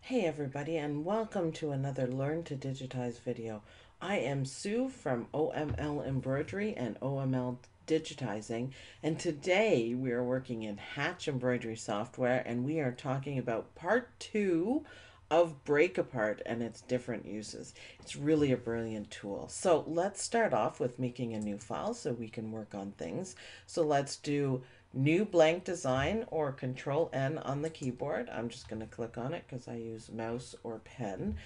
Hey everybody and welcome to another Learn to Digitize video. I am Sue from OML Embroidery and OML Digitizing and today we are working in Hatch embroidery software and we are talking about part two of Break Apart and its different uses. It's really a brilliant tool. So let's start off with making a new file so we can work on things. So let's do new blank design or control N on the keyboard. I'm just going to click on it because I use mouse or pen.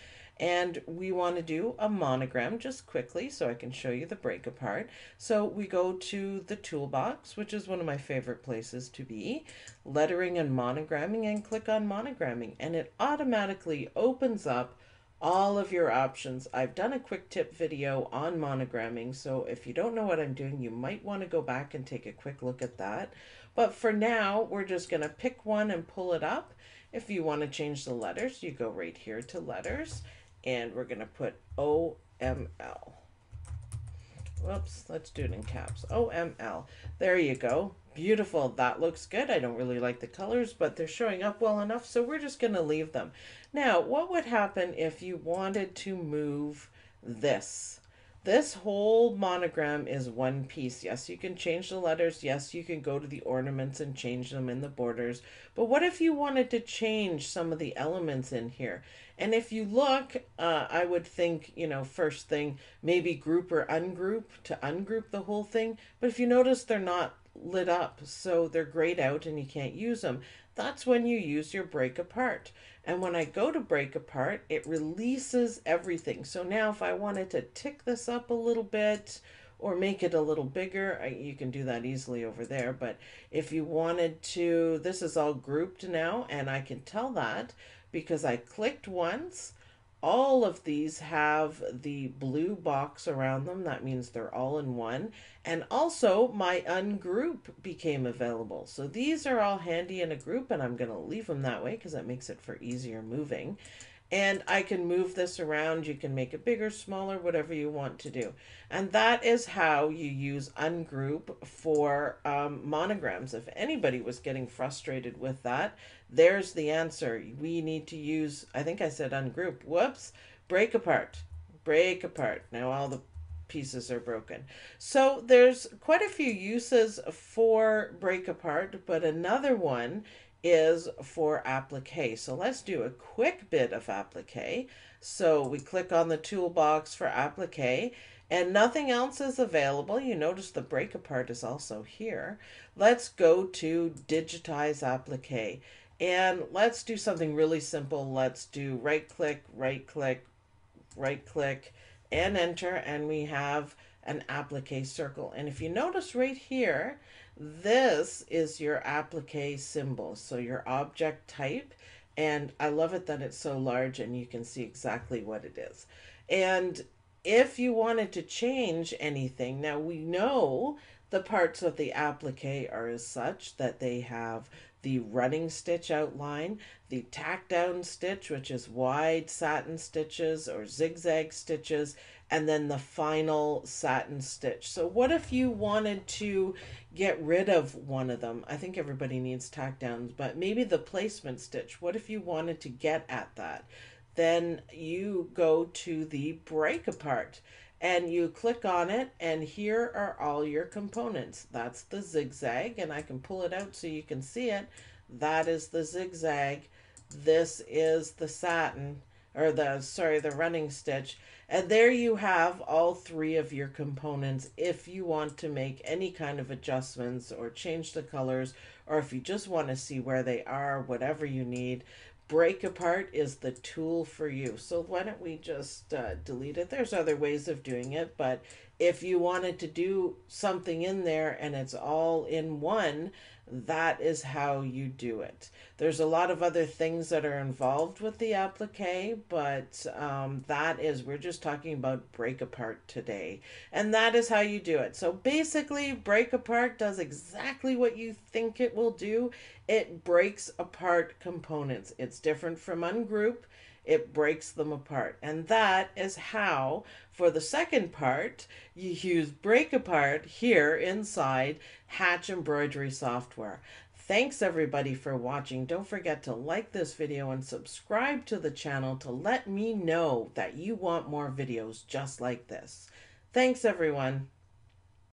And we want to do a monogram just quickly so I can show you the break apart. So we go to the toolbox, which is one of my favorite places to be, lettering and monogramming and click on monogramming and it automatically opens up all of your options. I've done a quick tip video on monogramming, so if you don't know what I'm doing, you might want to go back and take a quick look at that. But for now, we're just going to pick one and pull it up. If you want to change the letters, you go right here to letters, and we're going to put OML. Whoops, let's do it in caps. OML. There you go. Beautiful. That looks good. I don't really like the colors, but they're showing up well enough, so we're just going to leave them. Now, what would happen if you wanted to move this? This whole monogram is one piece. Yes, you can change the letters. Yes, you can go to the ornaments and change them in the borders. But what if you wanted to change some of the elements in here? And if you look, uh, I would think, you know, first thing, maybe group or ungroup to ungroup the whole thing. But if you notice, they're not lit up, so they're grayed out and you can't use them. That's when you use your break apart. And when I go to break apart, it releases everything. So now if I wanted to tick this up a little bit or make it a little bigger, I, you can do that easily over there. But if you wanted to, this is all grouped now and I can tell that because I clicked once all of these have the blue box around them. That means they're all in one. And also my ungroup became available. So these are all handy in a group and I'm going to leave them that way because that makes it for easier moving. And I can move this around. You can make it bigger, smaller, whatever you want to do. And that is how you use ungroup for um, monograms. If anybody was getting frustrated with that, there's the answer. We need to use, I think I said ungroup. Whoops. Break apart. Break apart. Now all the pieces are broken. So there's quite a few uses for break apart, but another one is for applique. So let's do a quick bit of applique. So we click on the toolbox for applique and nothing else is available. You notice the break apart is also here. Let's go to digitize applique and let's do something really simple. Let's do right click, right click, right click and enter and we have an applique circle. And if you notice right here, this is your applique symbol, so your object type. And I love it that it's so large and you can see exactly what it is. And if you wanted to change anything, now we know the parts of the applique are as such that they have the running stitch outline, the tack down stitch, which is wide satin stitches or zigzag stitches, and then the final satin stitch. So what if you wanted to get rid of one of them? I think everybody needs tack downs, but maybe the placement stitch. What if you wanted to get at that? Then you go to the break apart and you click on it and here are all your components. That's the zigzag and I can pull it out so you can see it. That is the zigzag. This is the satin or the sorry the running stitch and there you have all three of your components if you want to make any kind of adjustments or change the colors or if you just want to see where they are whatever you need break apart is the tool for you. So why don't we just uh, delete it? There's other ways of doing it, but if you wanted to do something in there and it's all in one, that is how you do it. There's a lot of other things that are involved with the applique, but um, that is, we're just talking about break apart today. And that is how you do it. So basically, break apart does exactly what you think it will do. it breaks apart components. It's different from ungroup, it breaks them apart. And that is how, for the second part, you use break apart here inside Hatch Embroidery software. Thanks everybody for watching. Don't forget to like this video and subscribe to the channel to let me know that you want more videos just like this. Thanks everyone.